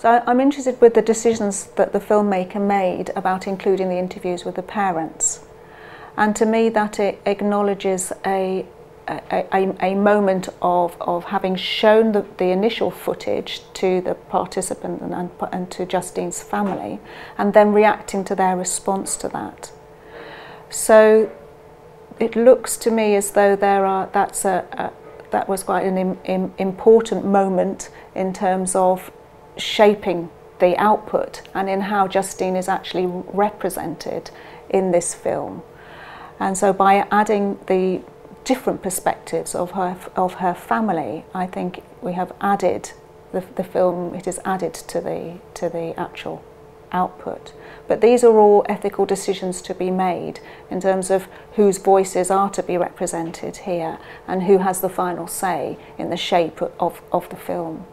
So I'm interested with the decisions that the filmmaker made about including the interviews with the parents. And to me, that it acknowledges a, a, a, a moment of, of having shown the, the initial footage to the participant and, and to Justine's family, and then reacting to their response to that. So it looks to me as though there are that's a, a that was quite an Im, Im, important moment in terms of shaping the output and in how Justine is actually represented in this film. And so by adding the different perspectives of her of her family, I think we have added the, the film. It is added to the to the actual output. But these are all ethical decisions to be made in terms of whose voices are to be represented here and who has the final say in the shape of, of the film.